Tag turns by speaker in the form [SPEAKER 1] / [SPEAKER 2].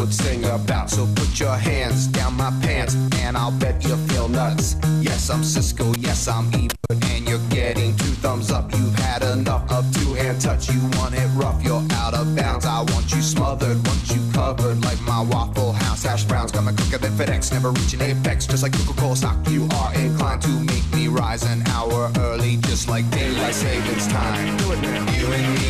[SPEAKER 1] could sing about. So put your hands down my pants, and I'll bet you feel nuts. Yes, I'm Siskel, yes, I'm Ebert, and you're getting two thumbs up. You've had enough of two hand touch. You want it rough, you're out of bounds. I want you smothered, want you covered like my Waffle House hash browns. Coming quicker than FedEx, never reaching apex. Just like Coca-Cola stock, you are inclined to make me rise an hour early, just like daylight savings time. You and me,